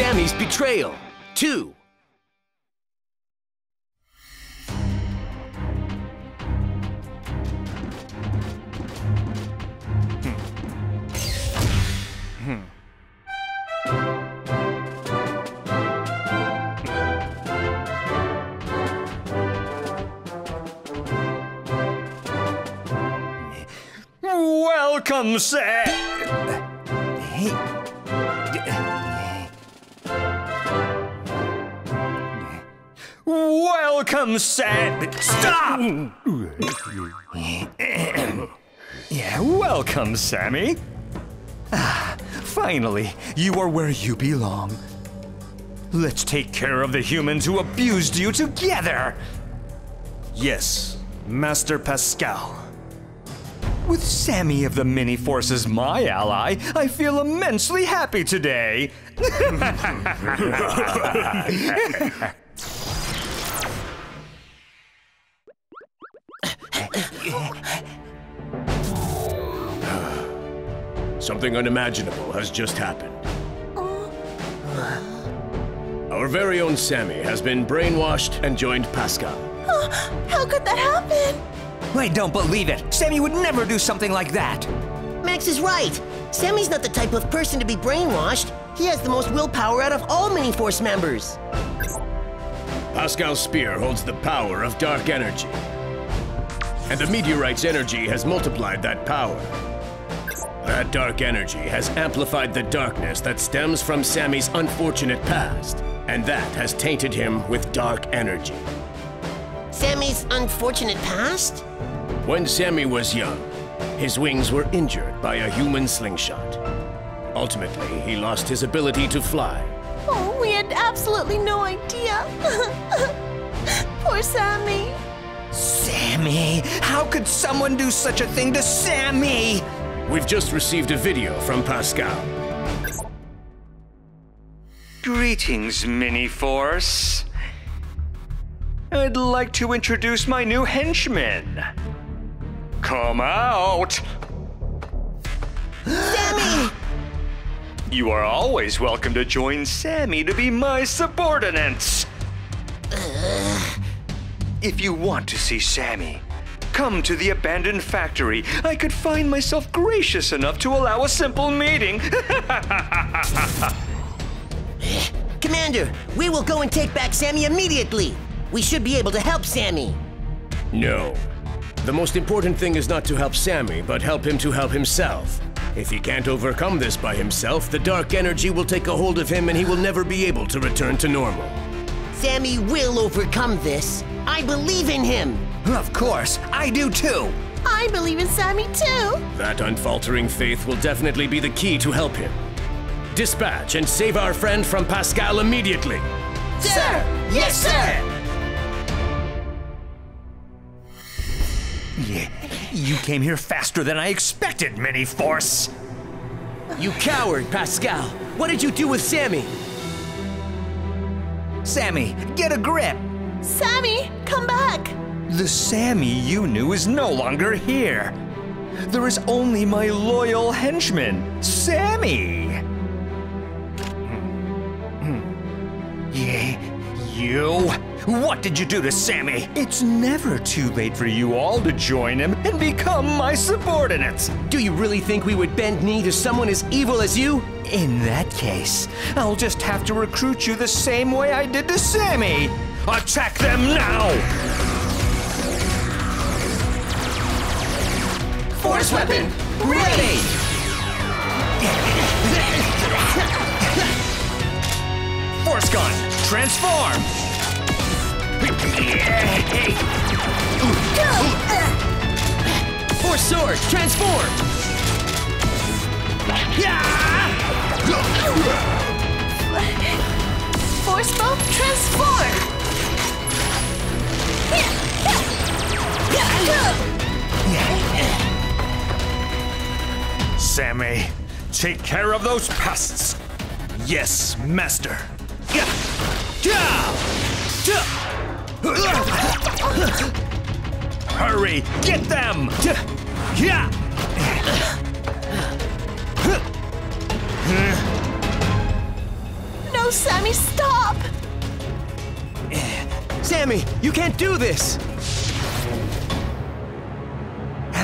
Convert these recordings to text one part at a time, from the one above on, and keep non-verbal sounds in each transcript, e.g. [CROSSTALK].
Sammy's Betrayal 2. Welcome, Sam. Welcome, Sam. Stop! yeah, welcome, Sammy. Ah, finally, you are where you belong. Let's take care of the humans who abused you together. Yes, Master Pascal. With Sammy of the Mini Forces my ally, I feel immensely happy today. [LAUGHS] Something unimaginable has just happened. Uh. Our very own Sammy has been brainwashed and joined Pascal. How could that happen? I don't believe it. Sammy would never do something like that. Max is right. Sammy's not the type of person to be brainwashed. He has the most willpower out of all Mini Force members. Pascal's spear holds the power of dark energy. And the meteorite's energy has multiplied that power. That dark energy has amplified the darkness that stems from Sammy's unfortunate past, and that has tainted him with dark energy. Sammy's unfortunate past? When Sammy was young, his wings were injured by a human slingshot. Ultimately, he lost his ability to fly. Oh, we had absolutely no idea. [LAUGHS] Poor Sammy. Sammy? How could someone do such a thing to Sammy? We've just received a video from Pascal. Greetings, Mini Force. I'd like to introduce my new henchman. Come out! Sammy! [GASPS] You are always welcome to join Sammy to be my subordinates. If you want to see Sammy, come to the abandoned factory. I could find myself gracious enough to allow a simple meeting. [LAUGHS] Commander, we will go and take back Sammy immediately. We should be able to help Sammy. No. The most important thing is not to help Sammy, but help him to help himself. If he can't overcome this by himself, the dark energy will take a hold of him and he will never be able to return to normal. Sammy will overcome this. I believe in him. Of course, I do too. I believe in Sammy too. That unfaltering faith will definitely be the key to help him. Dispatch and save our friend from Pascal immediately. Sir! Yes, sir! Yeah, you came here faster than I expected, Mini Force. You coward, Pascal! What did you do with Sammy? Sammy, get a grip. Sammy, come back. The Sammy you knew is no longer here. There is only my loyal henchman, Sammy. Hmm. Hmm. Yeah, you? What did you do to Sammy? It's never too late for you all to join him and become my subordinates. Do you really think we would bend knee to someone as evil as you? In that case, I'll just have to recruit you the same way I did to Sammy. Attack them now! Force weapon, ready! Force gun, transform! Force sword, transform! Force bow, transform. Sammy, take care of those pests. Yes, Master. Hurry, get them! No, No, Sammy, stop! Sammy, you can't do this!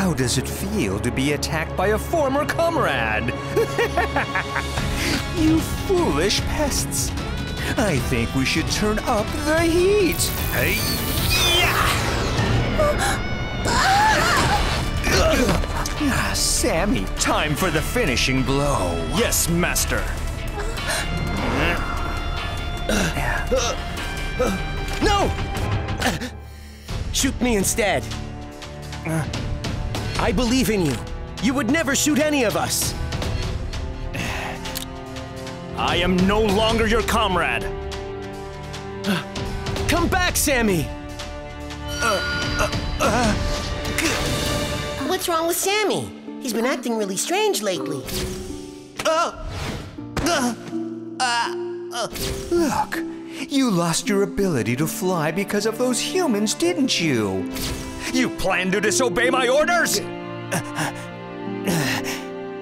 How does it feel to be attacked by a former comrade? [LAUGHS] you foolish pests. I think we should turn up the heat. Hey, Ah, Sammy, time for the finishing blow. Yes, Master. No! Shoot me instead. I believe in you. You would never shoot any of us. I am no longer your comrade. Come back, Sammy! What's wrong with Sammy? He's been acting really strange lately. Look, you lost your ability to fly because of those humans, didn't you? You plan to disobey my orders?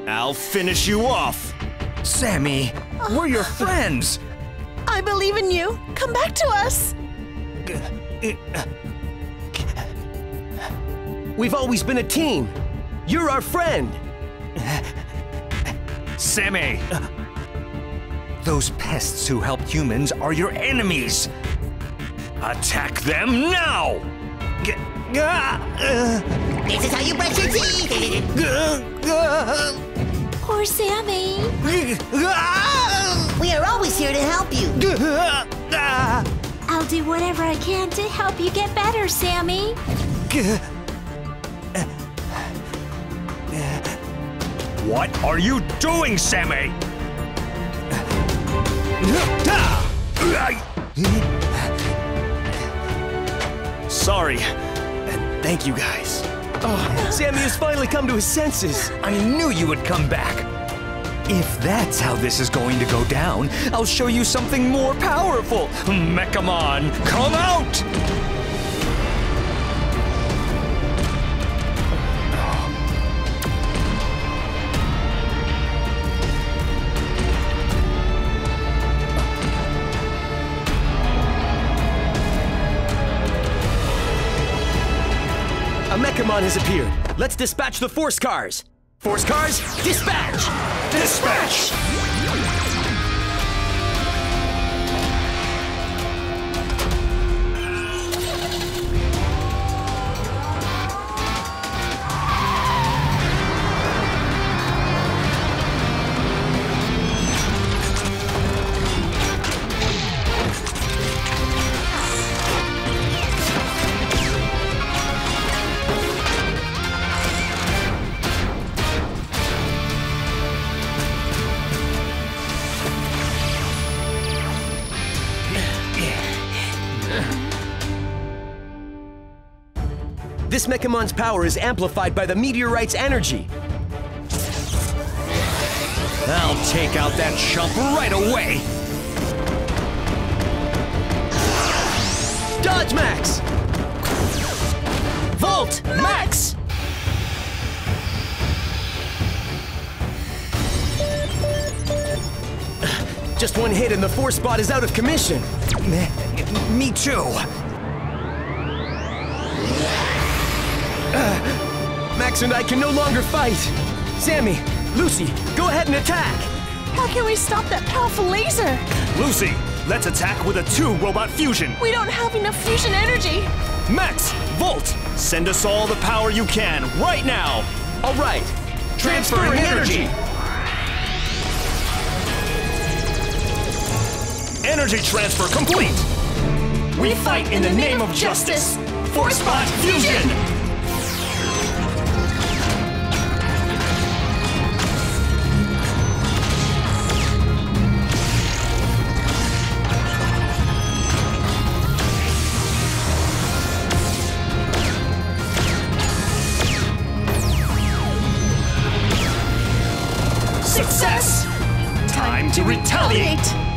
I'll finish you off. Sammy, we're your friends. I believe in you. Come back to us. We've always been a team. You're our friend. Sammy! Those pests who help humans are your enemies. Attack them now! G- This is how you brush your teeth. Poor Sammy. We are always here to help you. I'll do whatever I can to help you get better, Sammy. What are you doing, Sammy? Sorry. And thank you guys. Oh, Sammy has finally come to his senses. I knew you would come back. If that's how this is going to go down, I'll show you something more powerful. Mechamon, come out! A Mechamon has appeared. Let's dispatch the Force Cars. Force Cars, dispatch! Dispatch! [LAUGHS] This Mechamon's power is amplified by the meteorite's energy. I'll take out that chump right away! Dodge Max! Volt Max! Just one hit and the Force Spot is out of commission. Me, me too. Uh, Max and I can no longer fight. Sammy, Lucy, go ahead and attack. How can we stop that powerful laser? Lucy, let's attack with a two robot fusion. We don't have enough fusion energy. Max, Volt, send us all the power you can right now. All right. Transferring energy. Energy transfer complete. We fight in the name of justice. Force Spot Fusion. Success! Time to retaliate!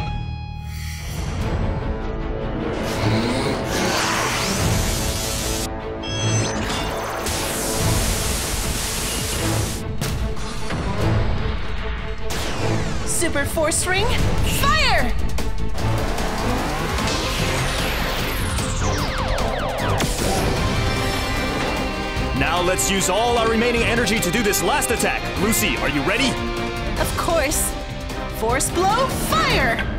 Force Ring, fire! Now let's use all our remaining energy to do this last attack. Lucy, are you ready? Of course. Force Blow, fire!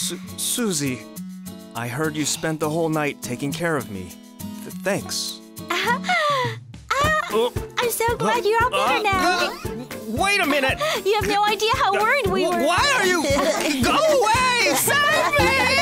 Su Susie, I heard you spent the whole night taking care of me. Th thanks. Uh, oh. I'm so glad you're all better ah, now. wait a minute! You have no idea how worried we were. Why are you? [LAUGHS] Go away! Save me!